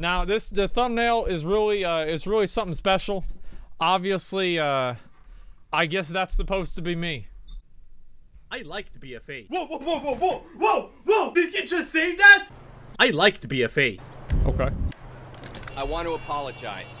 Now this the thumbnail is really uh is really something special. Obviously, uh I guess that's supposed to be me. I liked BFA. Whoa, whoa, whoa, whoa, whoa, whoa, whoa! Did he just say that? I liked BFA. Okay. I want to apologize.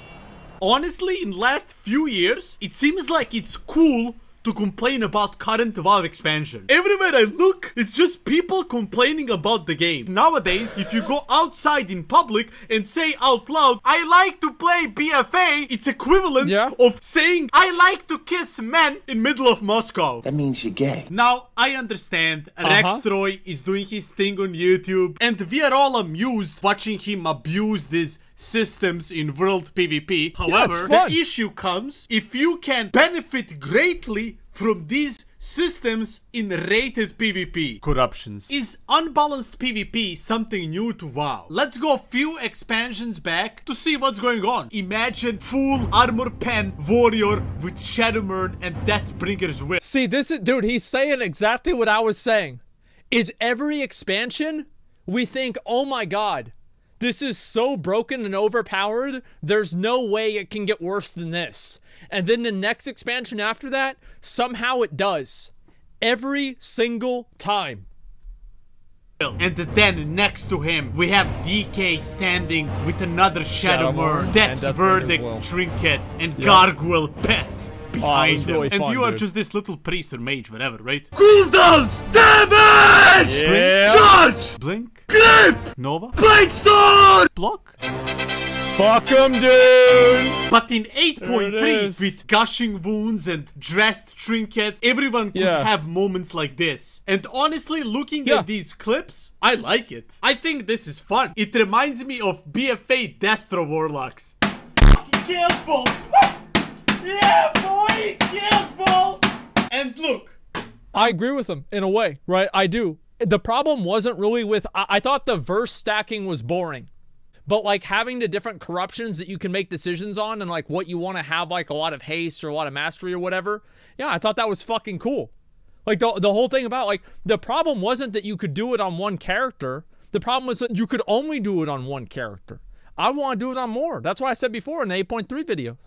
Honestly, in last few years, it seems like it's cool to complain about current WoW expansion. Everywhere I look, it's just people complaining about the game. Nowadays, if you go outside in public and say out loud, I like to play BFA, it's equivalent Yeah. of saying, I like to kiss men in middle of Moscow. That means you're gay. Now, I understand uh-huh. Rextroy is doing his thing on YouTube, and we are all amused watching him abuse these systems in World PvP. However, fun. the issue comes if you can benefit greatly from these systems in rated PvP. Corruptions. Is unbalanced PvP something new to WoW? Let's go a few expansions back to see what's going on. Imagine full armor pen warrior with Shadowmourne and Deathbringer's Will. See, this is dude, he's saying exactly what I was saying. Is every expansion we think, "Oh my god, this is so broken and overpowered, there's no way it can get worse than this." And then the next expansion after that, somehow it does. Every single time. And then next to him, we have DK standing with another Shadowmourne Shadowmourne, and Death's Verdict trinket, and Gargoyle pet behind ah, was him. really and fun, you are just this little priest or mage, whatever, right? Cooldowns! Damage! Yeah. Blink, charge! Blink. Grip! Nova? Blade Storm! Block? Fuck him, dude! But in 8.3, with gushing wounds and dressed trinket, everyone could Yeah. have moments like this. And honestly, looking Yeah. at these clips, I like it. I think this is fun. It reminds me of BFA Destro Warlocks. Fucking Chaos Bolt! Yeah, boy! Chaos Bolt! And look, I agree with him in a way, right? I do. The problem wasn't really with. I, I thought the verse stacking was boring, but like having the different corruptions that you can make decisions on and like what you want to have, like a lot of haste or a lot of mastery or whatever. Yeah, I thought that was fucking cool. Like the the whole thing about like the problem wasn't that you could do it on one character. The problem was that you could only do it on one character. I want to do it on more. That's why I said before in the 8.3 video.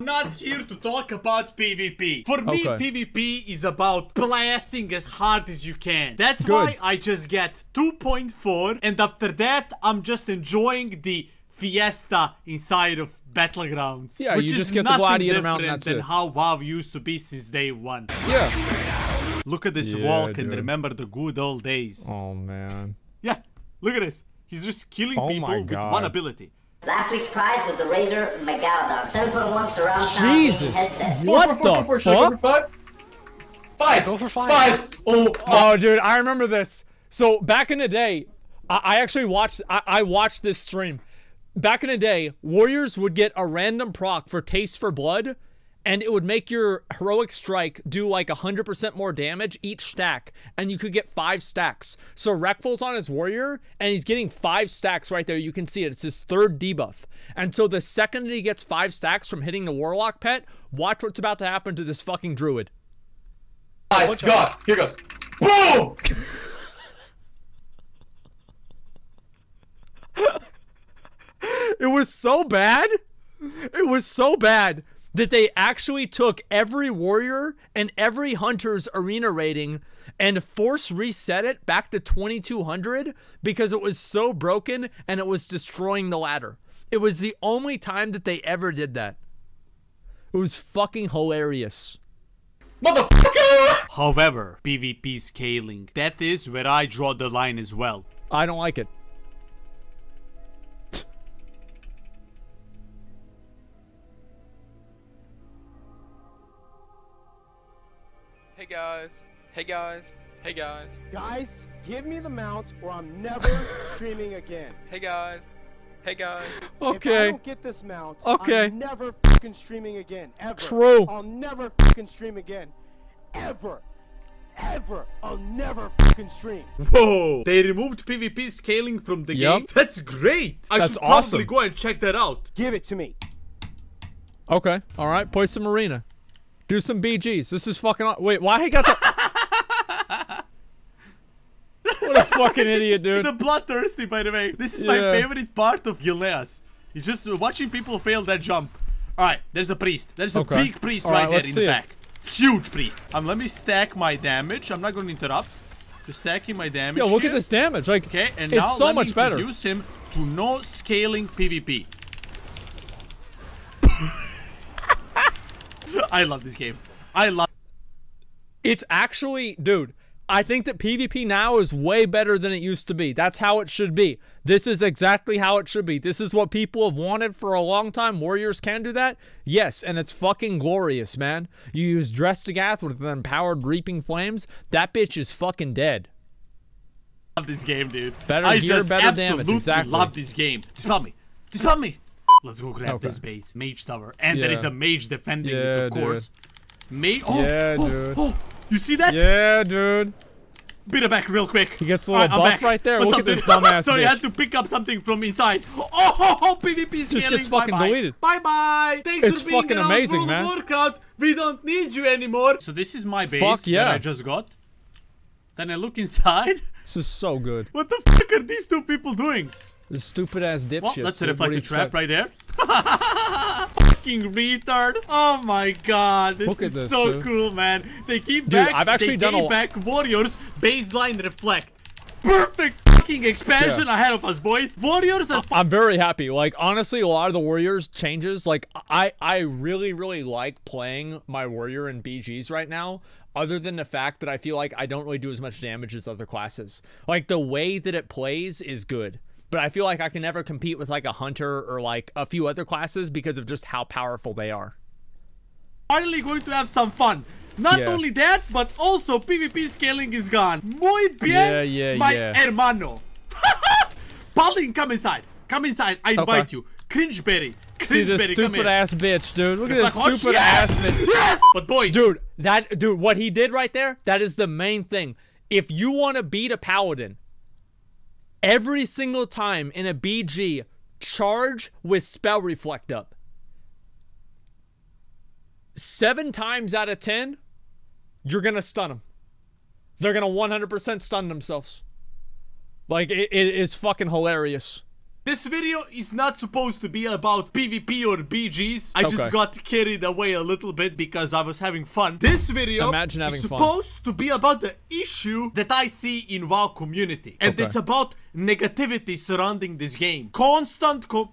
I'm not here to talk about PvP. For me, Okay. PvP is about blasting as hard as you can. That's Good. why I just get 2.4, and after that, I'm just enjoying the fiesta inside of Battlegrounds. Yeah, which you is just get the nothing Gladiator mount and different than it. how WoW used to be since day one. Yeah. Look at this Yeah, walk and dude. remember the good old days. Oh man. Yeah, look at this. He's just killing Oh people with one ability. Last week's prize was the Razer Megalodon 7.1 surround sound Jesus. headset. What four, four, the four, Should I go for fuck? five? Five. Go for five. Five. Oh, Oh, dude, I remember this. So back in the day, I, I actually watched. I, I watched this stream. Back in the day, warriors would get a random proc for Taste for Blood, and it would make your heroic strike do like 100% more damage each stack, and you could get five stacks. So Reckful's on his warrior, and he's getting five stacks right there. You can see it. It's his third debuff. And so the second that he gets five stacks from hitting the warlock pet, watch what's about to happen to this fucking druid. five. God. Here goes. Boom. It was so bad. It was so bad that they actually took every warrior and every hunter's arena rating and force reset it back to 2200 because it was so broken and it was destroying the ladder. It was the only time that they ever did that. It was fucking hilarious. Motherfucker. However, PvP scaling, that is where I draw the line as well. I don't like it. Guys. Hey guys. Hey guys. Guys, give me the mount or I'm never streaming again. Hey guys. Hey guys. Okay. If I don't get this mount, Okay. I'm never fucking streaming again. Ever. True. I'll never fucking stream again. Ever. Ever. I'll never fucking stream. Whoa! They removed PvP scaling from the Yup. game? That's great! I That's should probably go and check that out. Give it to me. Okay. All right. Play some arena. Do some BGs. This is fucking. aw- Wait, why he got the. what a fucking idiot, dude. The bloodthirsty, by the way. This is my favorite part of Gilneas. It's just watching people fail that jump. All right, there's a priest. There's a big priest All right, there in the it. back. Huge priest. Um, let me stack my damage. I'm not going to interrupt. Just stacking my damage. Yo, look here. at this damage. Like, Okay, and it's now so let much me better. introduce him to no scaling PvP. I love this game. I love. It's actually, dude, I think that PvP now is way better than it used to be. That's how it should be. This is exactly how it should be. This is what people have wanted for a long time. Warriors can do that? Yes, and it's fucking glorious, man. You use Drest'agath with an empowered Reaping Flames, that bitch is fucking dead. love this game, dude. Better I gear, just better damage, exactly. love this game. Just Dispel me. Just Dispel me. Let's go grab Okay. this base. Mage tower. And there Yeah. is a mage defending it, of dude. course. Mage. Oh, Yeah, oh, dude. Oh, you see that? Yeah, dude. Beat it back real quick. He gets a little uh, I'm buff back. right there. What's Look up, at this dumbass Sorry, I had to pick up something from inside. Oh, oh, oh PvP scaling. gets fucking bye -bye. deleted. Bye bye. Thanks It's for being fucking around amazing, World of man. Warcraft. We don't need you anymore. So this is my base Fuck yeah. that I just got. Then I look inside. This is so good. What the fuck are these two people doing? The stupid ass dipshit. Well, that's a reflected trap right there. Fucking retard! Oh my god, this Look is this, so dude. cool, man. They keep Dude, back. I've actually they done a back warriors baseline reflect. Perfect fucking expansion ahead of us, boys. Warriors are. I'm very happy. Like honestly, a lot of the Warriors changes. Like I, I really, really like playing my Warrior in BGs right now. Other than the fact that I feel like I don't really do as much damage as other classes. Like the way that it plays is good, but I feel like I can never compete with like a Hunter or like a few other classes because of just how powerful they are. finally going to have some fun. Not Yeah. only that, but also PvP scaling is gone. Muy bien, Yeah, yeah, my hermano. Paladin, come inside. Come inside. I invite you. Cringeberry. See this Cringeberry, stupid ass bitch, dude. Look at this Like, oh, stupid ass bitch. Yes! But boys, Dude, that dude, what he did right there, that is the main thing. If you want to beat a paladin, every single time in a BG, charge with spell reflect up. Seven times out of ten, you're gonna stun them. They're gonna 100% stun themselves. Like it, it is fucking hilarious. This video is not supposed to be about PvP or BGs. I just got carried away a little bit because I was having fun. This video Imagine having is fun. supposed to be about the issue that I see in WoW community. And Okay. it's about negativity surrounding this game. Constant co-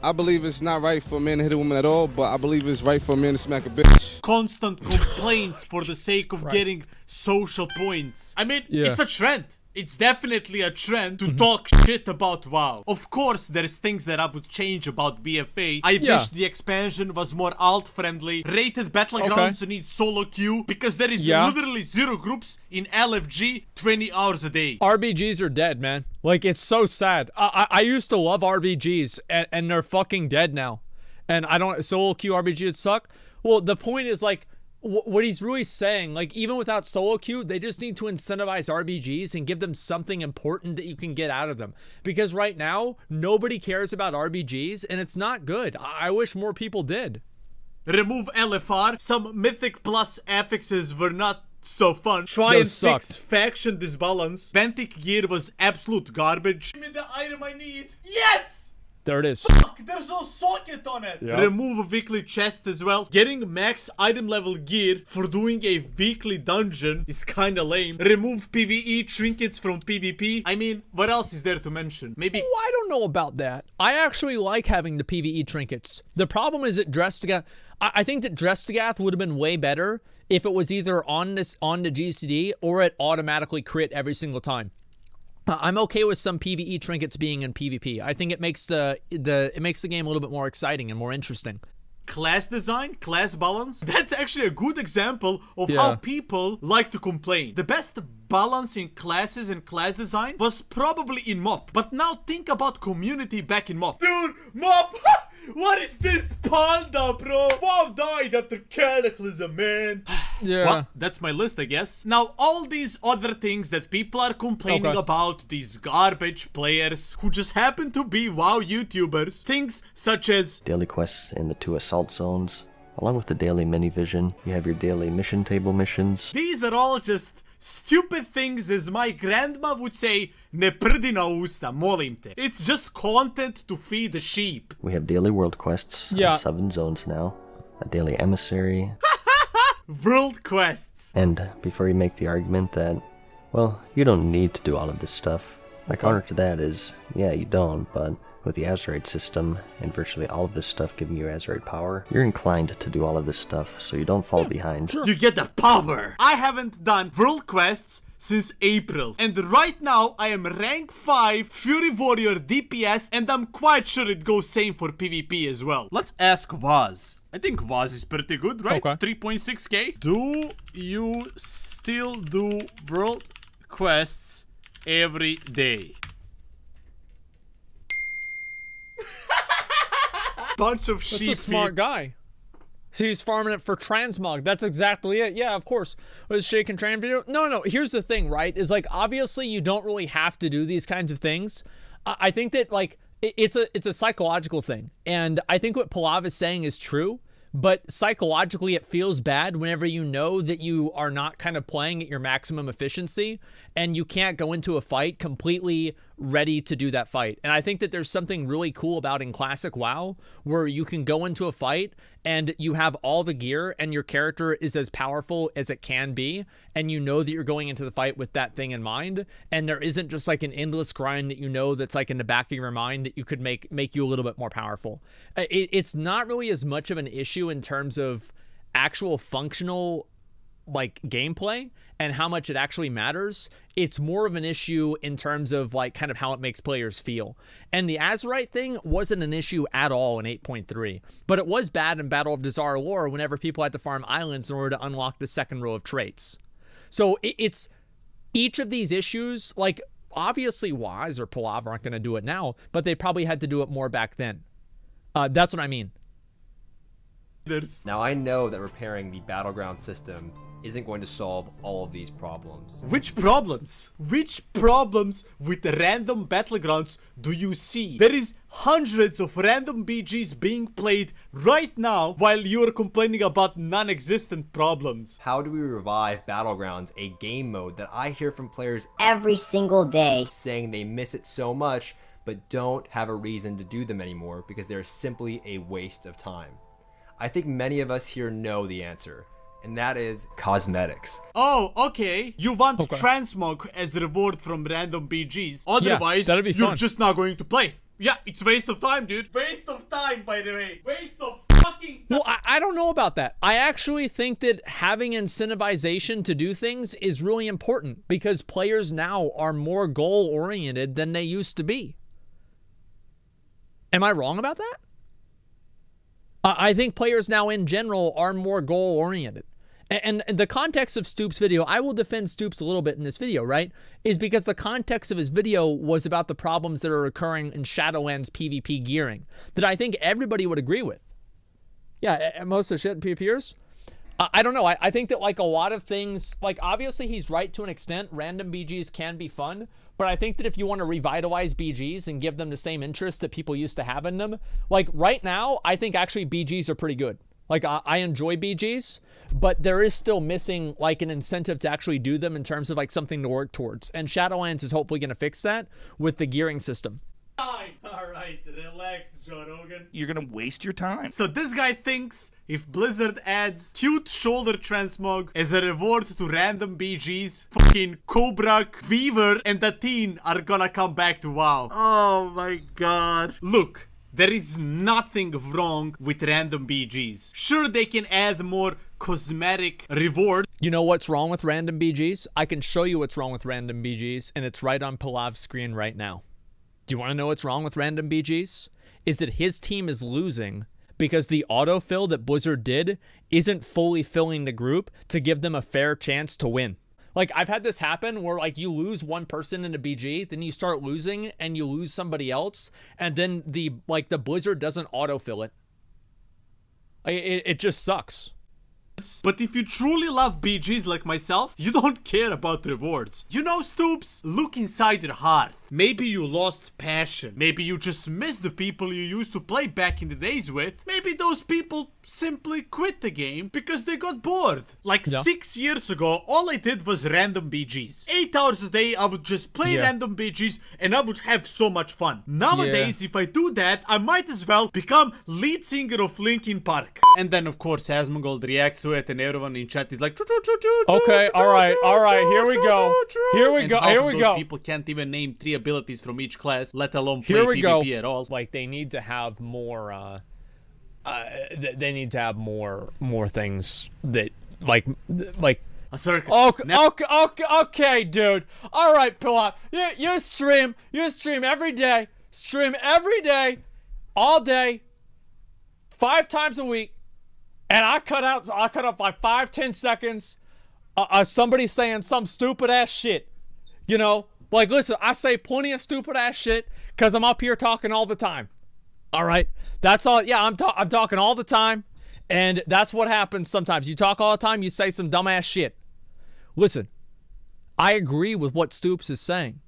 I believe it's not right for a man to hit a woman at all, but I believe it's right for a man to smack a bitch. constant complaints for the sake of getting social points. I mean, Yeah. it's a trend. It's definitely a trend to Mm-hmm. talk shit about WoW. Of course, there's things that I would change about BFA. I Yeah. wish the expansion was more alt-friendly. Rated battlegrounds need solo queue because there is Yeah. literally zero groups in LFG 20 hours a day. RBGs are dead, man. Like it's so sad. I I, I used to love RBGs, and, and they're fucking dead now. And I don't solo queue RBG would suck. Well, the point is like what he's really saying. Like even without solo queue, they just need to incentivize RBGs and give them something important that you can get out of them. Because right now nobody cares about RBGs, and it's not good. I, I wish more people did. Remove LFR. Some Mythic Plus affixes were not so fun. Try Those and fix faction disbalance. Benthic gear was absolute garbage. Give me the item I need. Yes! There it is. Fuck, there's no socket on it. Yep. Remove a weekly chest as well. Getting max item level gear for doing a weekly dungeon is kinda lame. Remove PvE trinkets from PvP. I mean, what else is there to mention? Maybe Oh, I don't know about that. I actually like having the PVE trinkets. The problem is that Drest'agath. I, I think that Drest'agath would have been way better if it was either on this on the GCD or it automatically crit every single time. I'm okay with some PVE trinkets being in PvP. I think it makes the the it makes the game a little bit more exciting and more interesting. class design, class balance. That's actually a good example of how people like to complain. The best balance in classes and class design was probably in MOP. But now think about community back in MOP. Dude, MOP! what is this panda, bro? WoW died after Cataclysm, man. Yeah. Well, that's my list, I guess. Now, all these other things that people are complaining Okay. about, these garbage players who just happen to be WoW YouTubers, things such as daily quests in the two assault zones. Along with the daily mini vision, you have your daily mission table missions. These are all just stupid things as my grandma would say, ne prdi na usta, molim te. It's just content to feed the sheep. We have daily world quests Yeah. on seven zones now, a daily emissary, World quests. and before you make the argument that, well, you don't need to do all of this stuff, my counter to that is, yeah, you don't, but with the Azerite system and virtually all of this stuff giving you Azerite power, you're inclined to do all of this stuff so you don't fall behind. You get the power. I haven't done world quests since April. And right now I am rank 5 Fury Warrior DPS and I'm quite sure it goes same for PvP as well. Let's ask Vaz. I think Vaz is pretty good, right? Okay. 3.6k. Do you still do world quests every day? Bunch of That's sheep. a smart guy. So he's farming it for transmog. That's exactly it. Yeah, of course. Was shake and train video? No, no. Here's the thing, right? Is like obviously you don't really have to do these kinds of things. I, I think that like it- it's a it's a psychological thing, and I think what Pilav is saying is true. But psychologically, it feels bad whenever you know that you are not kind of playing at your maximum efficiency and you can't go into a fight completely ready to do that fight. And I think that there's something really cool about in Classic WoW where you can go into a fight and you have all the gear and your character is as powerful as it can be. And you know that you're going into the fight with that thing in mind. And there isn't just like an endless grind that you know that's like in the back of your mind that you could make make you a little bit more powerful. Uh, It, it's not really as much of an issue in terms of actual functional like gameplay and how much it actually matters. It's more of an issue in terms of like kind of how it makes players feel. And the Azerite thing wasn't an issue at all in 8.3, but it was bad in Battle for Azeroth whenever people had to farm islands in order to unlock the second row of traits. So it's each of these issues, like obviously Wise or Pilav aren't going to do it now, but they probably had to do it more back then. Uh, that's what I mean. Now I know that repairing the battleground system isn't going to solve all of these problems. Which problems? Which problems with the random battlegrounds do you see? There is hundreds of random BGs being played right now while you are complaining about non-existent problems. How do we revive Battlegrounds, a game mode that I hear from players Every single day. saying they miss it so much but don't have a reason to do them anymore because they're simply a waste of time? I think many of us here know the answer, and that is cosmetics. Oh, okay. You want transmog as a reward from random BGs. Otherwise, that'd you're fun. just not going to play. Yeah, it's waste of time, dude. Waste of time, by the way. Waste of fucking Well, I, I don't know about that. I actually think that having incentivization to do things is really important because players now are more goal oriented than they used to be. Am I wrong about that? I think players now in general are more goal oriented. And, and the context of Stoops' video, I will defend Stoops a little bit in this video, right? Is because the context of his video was about the problems that are occurring in Shadowlands PvP gearing that I think everybody would agree with. Yeah, most of the shit PvPers. I, I don't know. I, I think that like a lot of things, like obviously he's right to an extent. Random BGs can be fun, but I think that if you want to revitalize BGs and give them the same interest that people used to have in them, like right now, I think actually BGs are pretty good. Like I, I enjoy BGs, but there is still missing like an incentive to actually do them in terms of like something to work towards. And Shadowlands is hopefully going to fix that with the gearing system. time. Alright, relax, Joe Rogan. You're gonna waste your time. So this guy thinks if Blizzard adds cute shoulder transmog as a reward to random BGs, fucking Cobra, Weaver, and Athene are gonna come back to WoW. Oh my god. Look, there is nothing wrong with random BGs. Sure, they can add more cosmetic reward. You know what's wrong with random BGs? I can show you what's wrong with random BGs, and it's right on Pilav's screen right now. Do you want to know what's wrong with random BGs? Is that his team is losing because the autofill that Blizzard did isn't fully filling the group to give them a fair chance to win. Like I've had this happen where like you lose one person in a BG, then you start losing and you lose somebody else, and then the like the Blizzard doesn't autofill it. It, it just sucks. But if you truly love BGs like myself, you don't care about rewards. You know, Stoops, look inside your heart. Maybe you lost passion. Maybe you just miss the people you used to play back in the days with. Maybe those people simply quit the game because they got bored. Like Yeah. six years ago, all I did was random BGs. Eight hours a day, I would just play Yeah. random BGs and I would have so much fun. Nowadays, if I do that, I might as well become lead singer of Linkin Park. And then, of course, Asmongold reacts to it and everyone in chat is like, "Choo, choo, choo, Okay, choo, all right, choo, all right, choo, here we go. choo, choo." Here we go, here we those go. people can't even name three abilities from each class, let alone play Here we PvP go. at all. Like they need to have more. Uh, uh, they need to have more more things that like like. A circus. Okay, Now- okay, okay, okay, dude. All right, Pilav. You you stream, you stream every day, stream every day, all day, five times a week, and I cut out I cut up like five ten seconds. Uh, uh, somebody saying some stupid ass shit. You know, like listen, I say plenty of stupid ass shit because I'm up here talking all the time. All right, that's all. Yeah, I'm ta- I'm talking all the time, and that's what happens sometimes. You talk all the time, you say some dumbass shit. Listen, I agree with what Stoops is saying.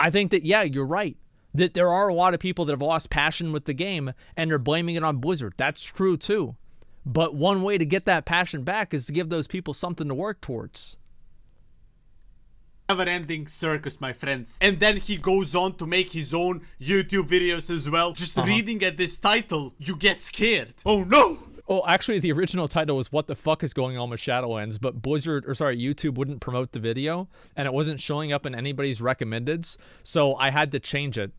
I think that yeah, you're right. That there are a lot of people that have lost passion with the game and they're blaming it on Blizzard. That's true too. But one way to get that passion back is to give those people something to work towards. Never ending circus, my friends. And then he goes on to make his own YouTube videos as well. Just Uh-huh. reading at this title, you get scared. Oh no! Oh, actually, the original title was "What the fuck is going on with Shadowlands?" But Blizzard, or sorry, YouTube wouldn't promote the video, and it wasn't showing up in anybody's recommendeds, so I had to change it.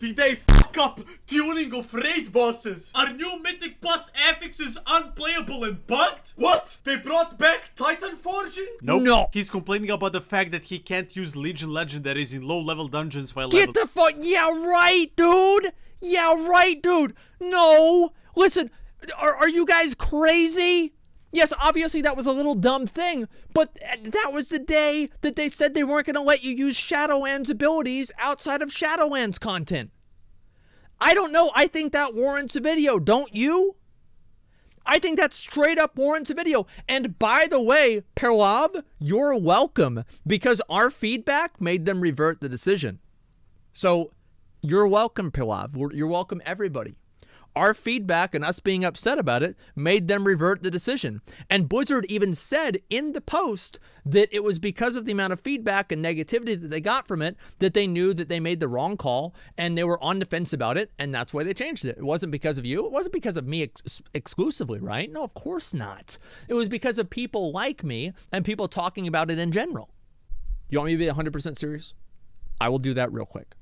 Did they fuck up tuning of raid bosses? Are new Mythic Plus affixes unplayable and bugged? What? They brought back Titan Forging? Nope. No. He's complaining about the fact that he can't use Legion Legendaries in low level dungeons while Get level the fuck, yeah, right, dude. Yeah, right, dude. No, listen, are are you guys crazy? Yes, obviously that was a little dumb thing, but that was the day that they said they weren't going to let you use Shadowlands abilities outside of Shadowlands content. I don't know. I think that warrants a video, don't you? I think that straight up warrants a video. And by the way, Pilav, you're welcome because our feedback made them revert the decision. So you're welcome. We're- You're welcome, everybody. Our feedback and us being upset about it made them revert the decision. And Blizzard even said in the post that it was because of the amount of feedback and negativity that they got from it that they knew that they made the wrong call and they were on defense about it. And that's why they changed it. It wasn't because of you. It wasn't because of me ex- exclusively, right? No, of course not. It was because of people like me and people talking about it in general. You want me to be 100% serious? I will do that real quick.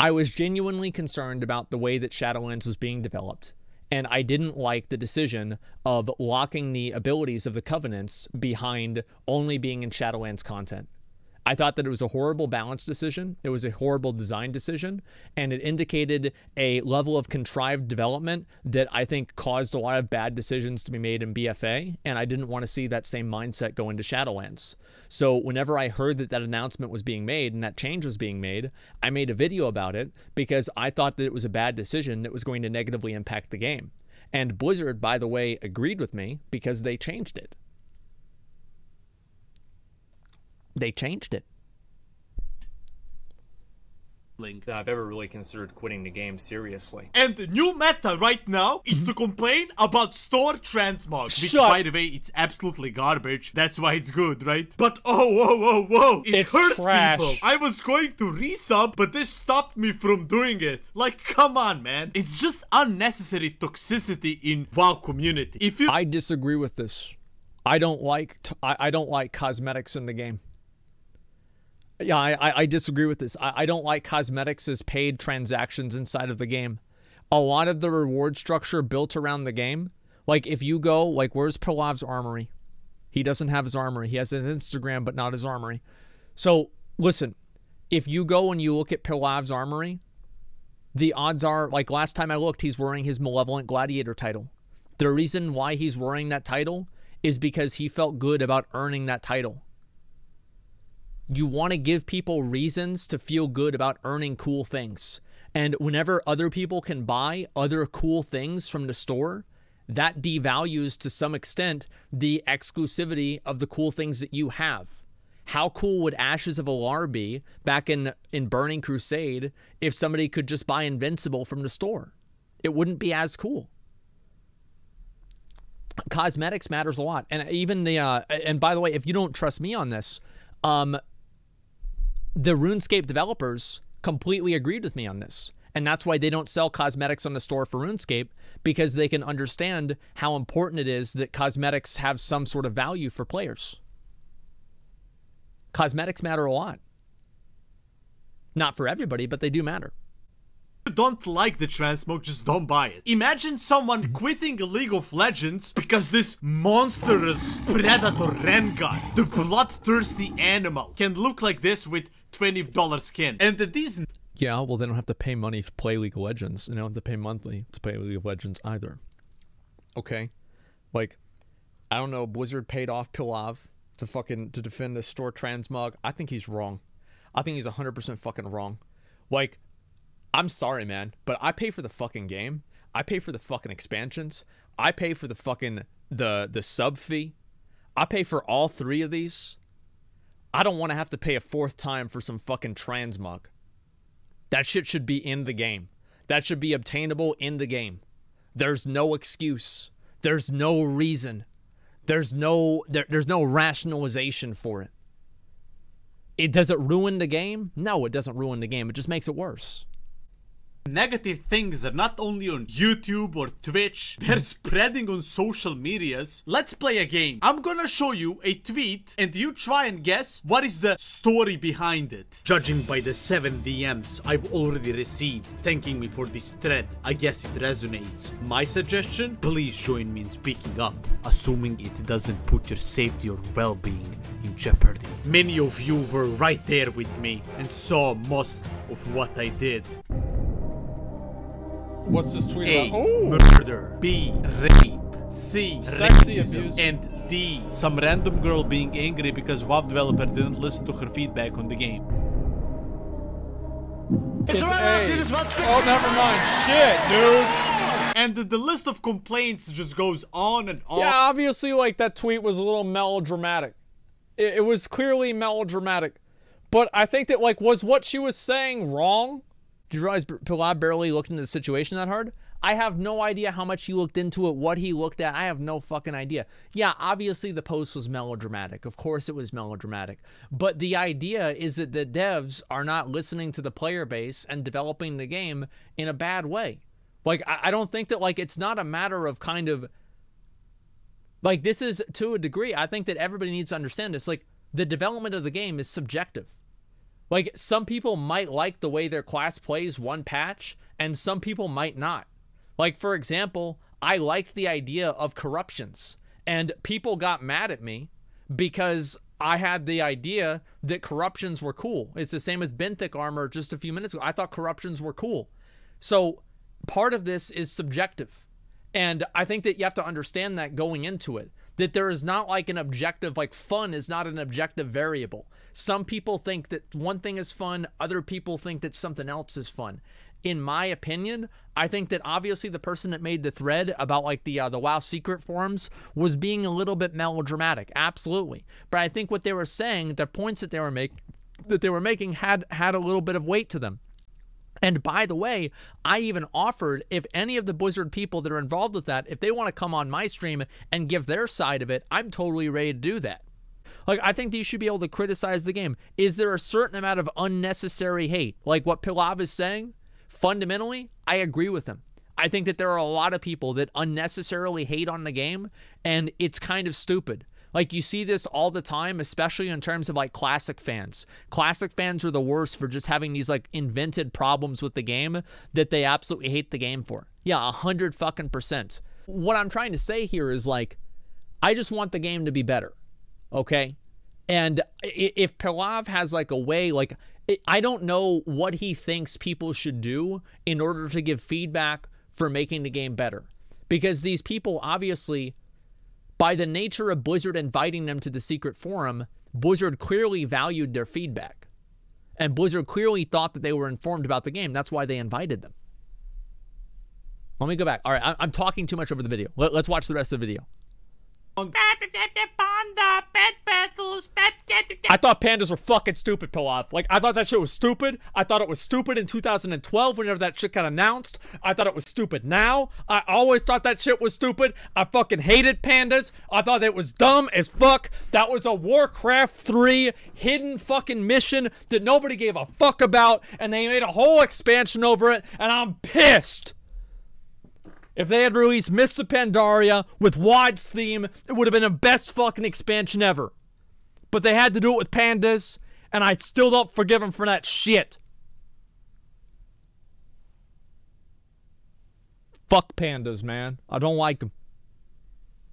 I was genuinely concerned about the way that Shadowlands was being developed, and I didn't like the decision of locking the abilities of the Covenants behind only being in Shadowlands content. I thought that it was a horrible balance decision. It was a horrible design decision, and it indicated a level of contrived development that I think caused a lot of bad decisions to be made in BFA, and I didn't want to see that same mindset go into Shadowlands. So whenever I heard that that announcement was being made and that change was being made, I made a video about it because I thought that it was a bad decision that was going to negatively impact the game. And Blizzard, by the way, agreed with me because they changed it. They changed it. link. I've ever really considered quitting the game seriously. And the new meta right now is to complain about store transmog, which by the way, it's absolutely garbage. That's why it's good, right? But oh, whoa, whoa, whoa, it It's hurts trash. people. I was going to resub, but this stopped me from doing it. Like, come on, man. It's just unnecessary toxicity in WoW community. If you I disagree with this. I don't like t- I, I don't like cosmetics in the game. Yeah, I, I, disagree with this. I, I don't like cosmetics as paid transactions inside of the game. A lot of the reward structure built around the game, like if you go, like where's Pilav's armory? He doesn't have his armory. He has his Instagram, but not his armory. So listen, if you go and you look at Pilav's armory, the odds are, like last time I looked, he's wearing his Malevolent Gladiator title. The reason why he's wearing that title is because he felt good about earning that title. You want to give people reasons to feel good about earning cool things. And whenever other people can buy other cool things from the store, that devalues to some extent the exclusivity of the cool things that you have. how cool would Ashes of Al'ar be back in in Burning Crusade if somebody could just buy Invincible from the store? It wouldn't be as cool. Cosmetics matters a lot, and even the uh, and by the way, if you don't trust me on this, um, the RuneScape developers completely agreed with me on this. And that's why they don't sell cosmetics on the store for RuneScape because they can understand how important it is that cosmetics have some sort of value for players. Cosmetics matter a lot. Not for everybody, but they do matter. don't like the transmog, just don't buy it. Imagine someone quitting League of Legends because this monstrous predator Rengar, the bloodthirsty animal, can look like this with $20 skin. And these Yeah, well, they don't have to pay money to play League of Legends. They don't have to pay monthly to play League of Legends either. Okay? Like, I don't know, Blizzard paid off Pilav to fucking to defend the store transmog. I think he's wrong. I think he's 100% fucking wrong. Like, I'm sorry, man, but I pay for the fucking game. I pay for the fucking expansions. I pay for the fucking the the sub fee. I pay for all three of these. I don't want to have to pay a fourth time for some fucking transmog. That shit should be in the game. That should be obtainable in the game. There's no excuse. There's no reason. There's no there, there's no rationalization for it. It does it ruin the game? No, it doesn't ruin the game. It just makes it worse. Negative things that not only on YouTube or Twitch, they're spreading on social medias. Let's play a game. I'm gonna show you a tweet and you try and guess what is the story behind it. Judging by the 7 DMs I've already received thanking me for this thread, I guess it resonates. My suggestion? Please join me in speaking up, assuming it doesn't put your safety or well-being in jeopardy. Many of you were right there with me and saw most of what I did. What's this tweet A. about? Oh, Murder. B. Rape. C. Sexy racism. abuse. And D. Some random girl being angry because WoW developer didn't listen to her feedback on the game. it's A. Oh, never mind. Shit, dude. And the, the list of complaints just goes on and on. Yeah, obviously, like that tweet was a little melodramatic. It, it was clearly melodramatic, but I think that like was what she was saying wrong? Did you realize Pilav barely looked into the situation that hard? I have no idea how much he looked into it, what he looked at. I have no fucking idea. Yeah, obviously the post was melodramatic. Of course it was melodramatic. But the idea is that the devs are not listening to the player base and developing the game in a bad way. Like, I don't think that, like, it's not a matter of kind of like this is to a degree i think that everybody needs to understand this like the development of the game is subjective like some people might like the way their class plays one patch and some people might not. Like for example i liked the idea of corruptions and people got mad at me because i had the idea that corruptions were cool. It's the same as benthic armor just a few minutes ago. I thought corruptions were cool. So part of this is subjective and I think that you have to understand that going into it, that there is not like an objective, like fun is not an objective variable. Some people think that one thing is fun, other people think that something else is fun. In my opinion, I think that obviously the person that made the thread about like the uh, the WoW secret forums was being a little bit melodramatic, absolutely. But I think what they were saying, the points that they were make that they were making had had a little bit of weight to them. And by the way, I even offered if any of the Blizzard people that are involved with that, if they want to come on my stream and give their side of it, I'm totally ready to do that. Like, I think you should be able to criticize the game. Is there a certain amount of unnecessary hate? Like what Pilav is saying? Fundamentally, I agree with him. I think that there are a lot of people that unnecessarily hate on the game, and it's kind of stupid. Like you see this all the time, especially in terms of like classic fans. Classic fans are the worst for just having these like invented problems with the game that they absolutely hate the game for. Yeah, a hundred fucking percent. What I'm trying to say here is like, I just want the game to be better. Okay. And if Pilav has like a way, like, I don't know what he thinks people should do in order to give feedback for making the game better. Because these people obviously by the nature of Blizzard inviting them to the secret forum, Blizzard clearly valued their feedback. And Blizzard clearly thought that they were informed about the game. That's why they invited them. Let me go back. All right, I'm talking too much over the video. Let's watch the rest of the video. I thought pandas were fucking stupid, Pilav. Like, I thought that shit was stupid. I thought it was stupid in 2012 whenever that shit got announced. I thought it was stupid now. I always thought that shit was stupid. I fucking hated pandas. I thought it was dumb as fuck. That was a Warcraft 3 hidden fucking mission that nobody gave a fuck about, and they made a whole expansion over it, and I'm pissed. If they had released Mists of Pandaria with Wad's theme, it would have been the best fucking expansion ever. But they had to do it with pandas, and I still don't forgive them for that shit. Fuck pandas, man. I don't like them.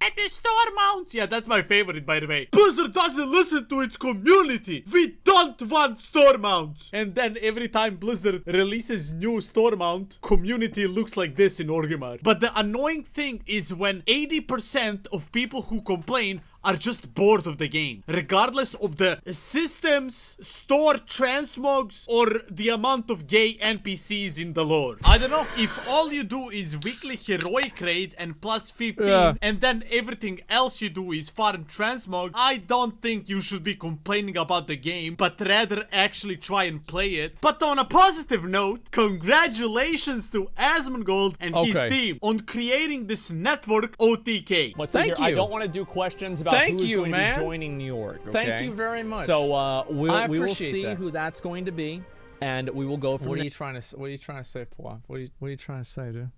At the store mounts. Yeah, that's my favorite, by the way. Blizzard doesn't listen to its community. We don't want store mounts. And then every time Blizzard releases new store mount, community looks like this in Orgrimmar. But the annoying thing is when 80% of people who complain are just bored of the game. Regardless of the systems, store transmogs, or the amount of gay NPCs in the lore. I don't know, if all you do is weekly heroic raid and plus 15, Yeah. and then everything else you do is farm transmog, I don't think you should be complaining about the game, but rather actually try and play it. But on a positive note, congratulations to Asmongold and his team on creating this network OTK. Let's Thank see here. I don't want to do questions about Thank who's you, going man. to be joining New York. Thank you very much. So uh, we'll, we will see that. who that's going to be, and we will go from What are there. you trying to? s- What are you trying to say, Pilav? What are you? What are you trying to say, dude?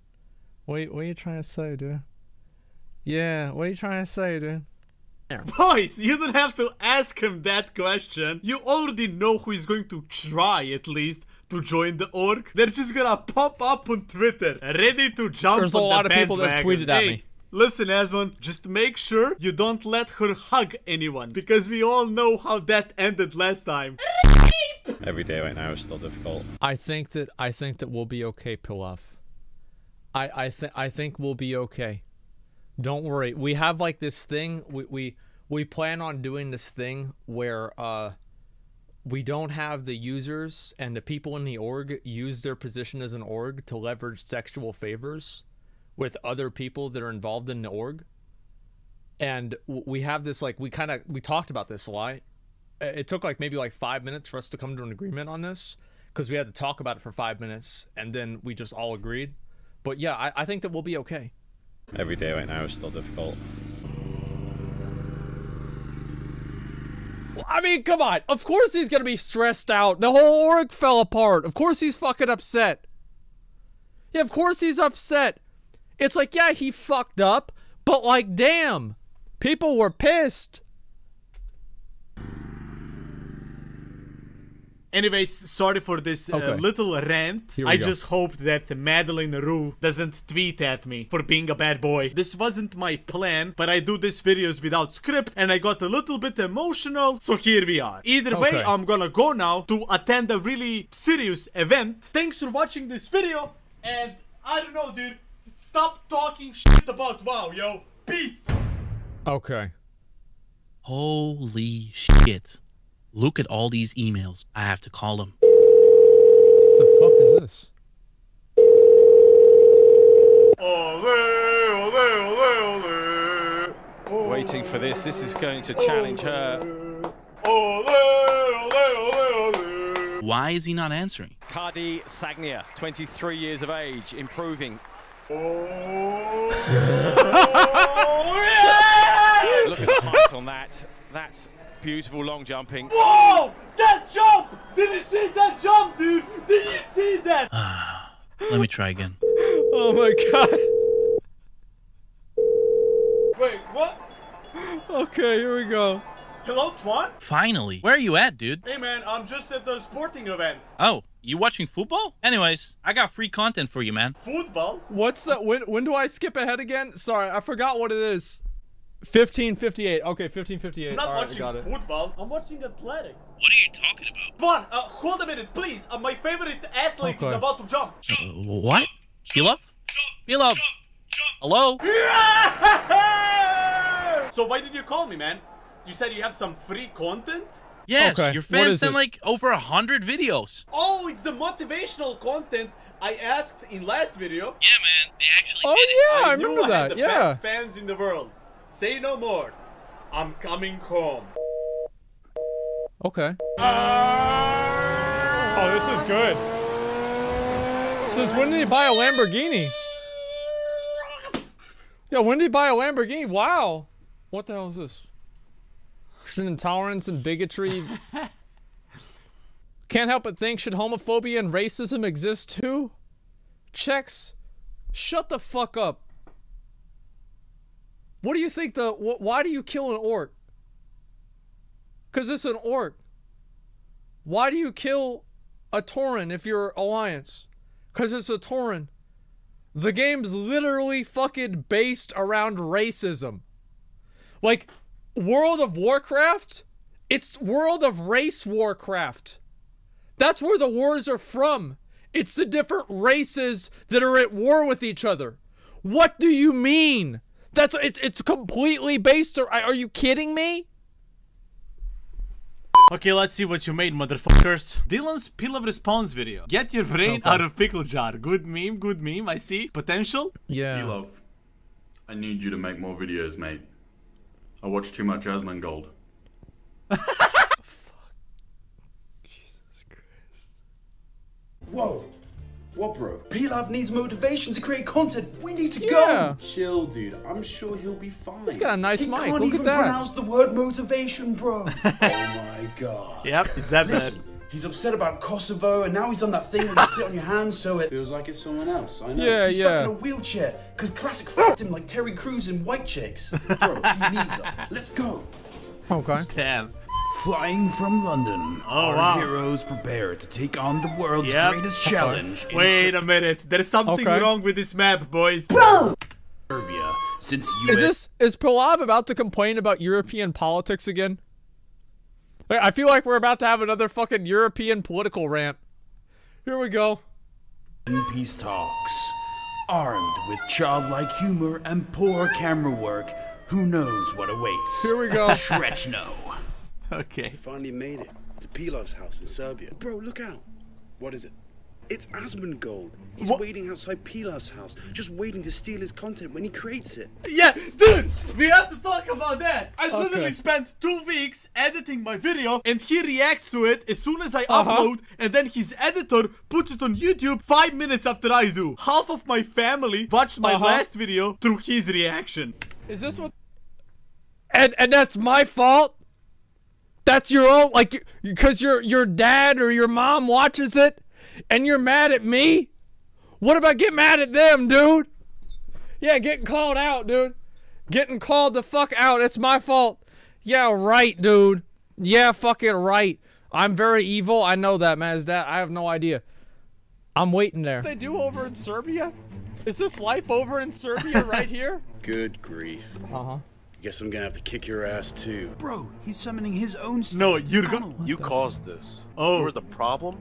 What are you, What are you trying to say, dude? Yeah. What are you trying to say, dude? Boys, you don't have to ask him that question. You already know who is going to try, at least, to join the org. They're just gonna pop up on Twitter, ready to jump There's on a lot of people that tweeted at hey, me. Listen, Asmon, just make sure you don't let her hug anyone, because we all know how that ended last time. Every day right now is still difficult. I think that I think that we'll be okay, Pilav. I I think I think we'll be okay. Don't worry. We have like this thing. We we we plan on doing this thing where uh we don't have the users and the people in the org use their position as an org to leverage sexual favors with other people that are involved in the org. And we have this like we kind of we talked about this a lot. It took like maybe like five minutes for us to come to an agreement on this because we had to talk about it for five minutes and then we just all agreed. But yeah, I, I think that we'll be okay. Every day right now is still difficult. I mean, come on. Of course he's gonna be stressed out. The whole org fell apart. Of course he's fucking upset. Yeah, of course he's upset. It's like, yeah, he fucked up, but like, damn, people were pissed. Anyways, sorry for this uh, little rant. I go. just hope that Madeline Rue doesn't tweet at me for being a bad boy. This wasn't my plan, but I do these videos without script and I got a little bit emotional, so here we are. Either way, I'm gonna go now to attend a really serious event. Thanks for watching this video, and I don't know, dude. Stop talking shit about WoW, yo. Peace. Okay. Holy shit. Look at all these emails. I have to call them. What the fuck is this? Waiting for this. This is going to challenge her. Why is he not answering? Cardi Sagnia, 23 years of age, improving. Oh, Look at the height on that. That's beautiful long jumping. Whoa! That jump! Did you see that jump, dude? Did you see that? Ah, let me try again. Oh my god. Wait, what? Okay, here we go. Hello, Twan? Finally. Where are you at, dude? Hey, man, I'm just at the sporting event. Oh, you watching football? Anyways, I got free content for you, man. Football? What's that? When when do I skip ahead again? Sorry, I forgot what it is. 1558. Okay, 1558. I'm not All right, watching got it. football. I'm watching athletics. What are you talking about? Twan, uh, hold a minute, please. Uh, my favorite athlete is about to jump. Uh, what? Pilav? Pilav? Hello? Yeah! So why did you call me, man? You said you have some free content? Yes, Okay, your fans is sent it? like over a hundred videos. Oh, it's the motivational content I asked in last video. Yeah, man. They actually Oh yeah, I, knew remember I had that. the Yeah. best fans in the world. Say no more. I'm coming home. Okay. Oh, this is good. Since when did he buy a Lamborghini? Yeah, when did he buy a Lamborghini? Wow. What the hell is this? Christian intolerance and bigotry. Can't help but think, should homophobia and racism exist too? Checks. Shut the fuck up. What do you think the. Wh why do you kill an orc? Because it's an orc. Why do you kill a Tauren if you're Alliance? Because it's a Tauren. The game's literally fucking based around racism. Like, World of Warcraft, it's World of Race Warcraft. That's where the wars are from. It's the different races that are at war with each other. What do you mean? That's it's it's completely based. Are, are you kidding me? Okay, let's see what you made, motherfuckers. Dylan's pill of response video. Get your brain Okay. out of pickle jar. Good meme, good meme. I see. Potential? Yeah. love. I need you to make more videos, mate. I watch too much Asmongold. Whoa. What, bro? Pilav needs motivation to create content. We need to Yeah. go. Chill, dude. I'm sure he'll be fine. He's got a nice he mic. Can't even pronounce the word motivation, bro. oh my god. Yep, is that Listen, he's upset about Kosovo, and now he's done that thing where you sit on your hands, so it feels like it's someone else. I know. Yeah, he's yeah. stuck in a wheelchair because classic f***ed him like Terry Crews in White Chicks. Bro, he needs us. Let's go. Okay. Damn. Flying from London, Oh, our wow. heroes prepare to take on the world's Yep. greatest challenge. Wait a minute. There's something Okay. wrong with this map, boys. Bro. Serbia. Since you Is this is Pilav about to complain about European politics again? Like, I feel like we're about to have another fucking European political rant. Here we go. peace talks, armed with childlike humor and poor camera work, who knows what awaits? Here we go. Shrechno. Okay. Finally made it to Pilav's house in Serbia. Bro, look out. What is it? It's Asmongold. He's waiting outside Pilav's house, just waiting to steal his content when he creates it. Yeah, dude, we have to talk about that. I Okay. literally spent two weeks editing my video, and he reacts to it as soon as I Uh-huh. upload, and then his editor puts it on YouTube five minutes after I do. Half of my family watched my Uh-huh. last video through his reaction. Is this what? And and that's my fault. That's your own like because your your dad or your mom watches it, and you're mad at me. What if I get mad at them, dude? Yeah, getting called out, dude. Getting called the fuck out. It's my fault. Yeah, right, dude. Yeah, fucking right. I'm very evil. I know that, Mazdat. I have no idea. I'm waiting there. What they do over in Serbia? Is this life over in Serbia right here? Good grief. Uh huh. Guess I'm gonna have to kick your ass too. Bro, he's summoning his own No, you're gonna. You caused this. Oh. You're the problem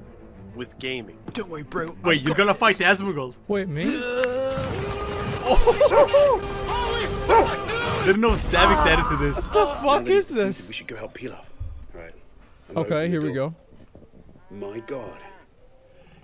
with gaming. Don't worry, bro. Wait, you're gonna fight Asmongold. Wait, me? There's no Savix added to this. What the fuck is this? We should go help Pilav. Alright. Okay, here we go. My god.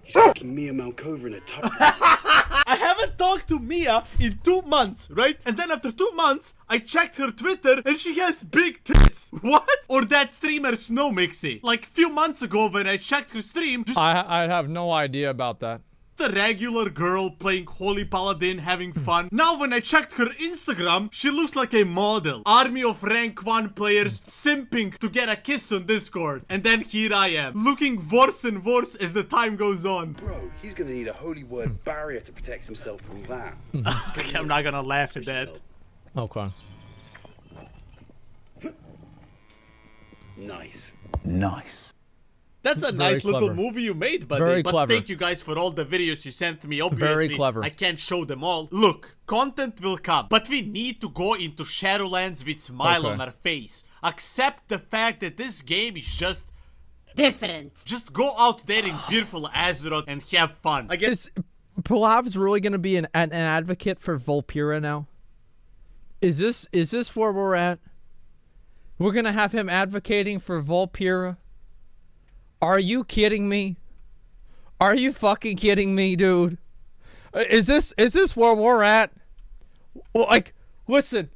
He's fucking Mia Malkova in a tub. I haven't talked to Mia in two months, right? And then after two months, I checked her Twitter and she has big tits. What? Or that streamer Snowmixy. Like few months ago when I checked her stream, just I I have no idea about that. The regular girl playing Holy Paladin having hmm. fun. Now when I checked her Instagram, she looks like a model. Army of rank 1 players hmm. simping to get a kiss on Discord. And then here I am, looking worse and worse as the time goes on. Bro, he's gonna need a holy word hmm. barrier to protect himself from that. Okay, I'm not gonna laugh at that. Oh, okay. Nice. Nice. That's a Very nice little movie you made, buddy. Very but clever. thank you guys for all the videos you sent me. Obviously, clever. I can't show them all. Look, content will come, but we need to go into Shadowlands with smile Okay. on our face. Accept the fact that this game is just Different. Just go out there in beautiful Azeroth and have fun. I guess Is Pilav's really gonna be an, an an advocate for Vulpera now? Is this is this where we're at? We're gonna have him advocating for Vulpera. Are you kidding me? Are you fucking kidding me, dude? Uh, Is this is this where we're at? Like, listen.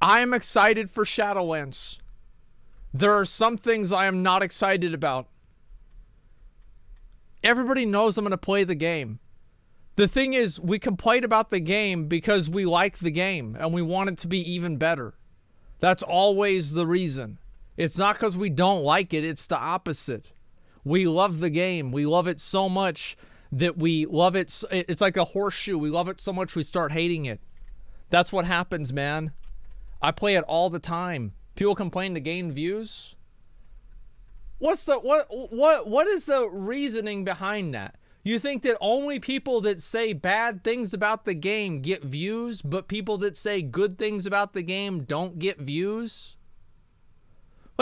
I am excited for Shadowlands. There are some things I am not excited about. Everybody knows I'm going to play the game. The thing is, we complain about the game because we like the game and we want it to be even better. That's always the reason. It's not because we don't like it, it's the opposite. We love the game. We love it so much that we love it. It's like a horseshoe. We love it so much we start hating it. That's what happens, man. I play it all the time. People complain to gain views. What's the what what what is the reasoning behind that? You think that only people that say bad things about the game get views, but people that say good things about the game don't get views?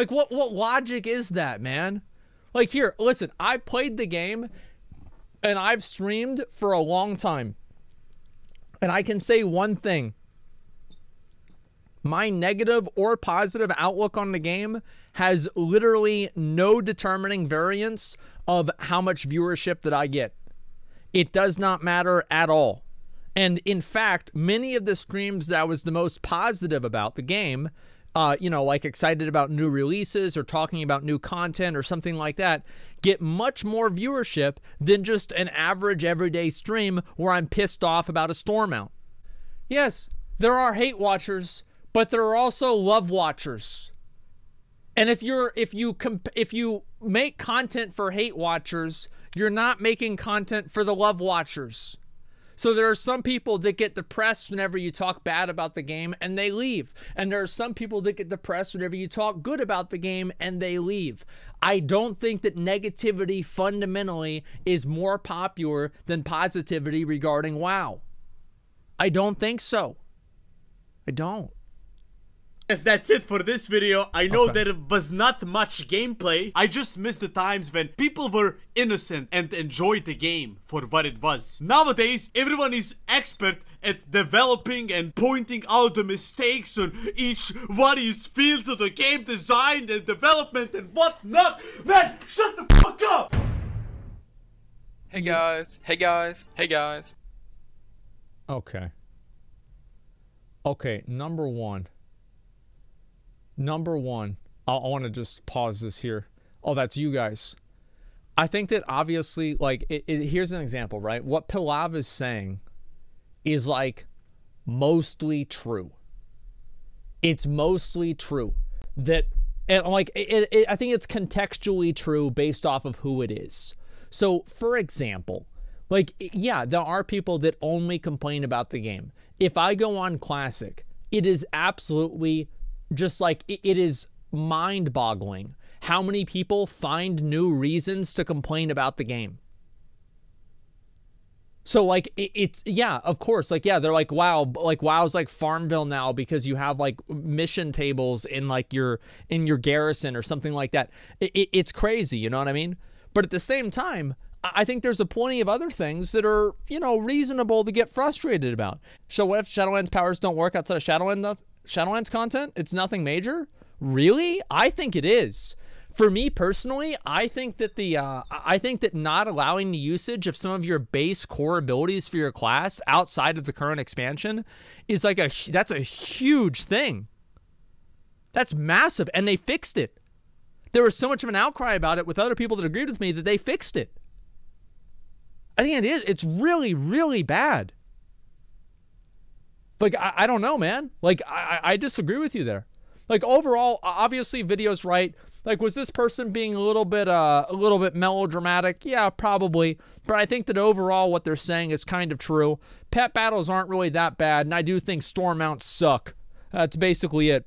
Like what what logic is that, man? Like here, listen, I played the game and I've streamed for a long time. And I can say one thing. My negative or positive outlook on the game has literally no determining variance of how much viewership that I get. It does not matter at all. And in fact, many of the streams that I was the most positive about the game uh, you know, like excited about new releases or talking about new content or something like that, get much more viewership than just an average everyday stream where I'm pissed off about a store mount. Yes, there are hate watchers, but there are also love watchers. And if you're if you comp- if you make content for hate watchers, you're not making content for the love watchers. So there are some people that get depressed whenever you talk bad about the game and they leave. And there are some people that get depressed whenever you talk good about the game and they leave. I don't think that negativity fundamentally is more popular than positivity regarding WoW. I don't think so. I don't. Yes, that's it for this video. I know okay. there was not much gameplay. I just missed the times when people were innocent and enjoyed the game for what it was. Nowadays, everyone is expert at developing and pointing out the mistakes on each various fields of the game design and development and whatnot. Man, shut the fuck up! Hey guys, hey guys, hey guys. Okay. Okay, number one number one, I, I want to just pause this here. Oh, that's you guys. I think that obviously, like, it, it, here's an example, right? What Pilav is saying is like mostly true. It's mostly true that, and like, it, I think it's contextually true based off of who it is. So, for example, like, yeah, there are people that only complain about the game. If I go on Classic, it is absolutely just like it, it is mind boggling how many people find new reasons to complain about the game. So like it, it's yeah, of course. Like yeah, they're like wow, like WoW's like Farmville now because you have like mission tables in like your in your garrison or something like that. It, it, it's crazy, you know what I mean? But at the same time, I think there's a plenty of other things that are you know reasonable to get frustrated about. So what if Shadowlands powers don't work outside of Shadowlands Shadowlands content? It's nothing major? Really? I think it is. For me personally, I think that the uh, I think that not allowing the usage of some of your base core abilities for your class outside of the current expansion is like a that's a huge thing. That's massive, and they fixed it. There was so much of an outcry about it with other people that agreed with me that they fixed it. I think it is. It's really, really bad. Like, I, I don't know, man. Like, I, I disagree with you there. Like, overall, obviously, video's right. Like, was this person being a little bit, uh, a little bit melodramatic? Yeah, probably. But I think that overall, what they're saying is kind of true. Pet battles aren't really that bad, and I do think store mounts suck. That's basically it.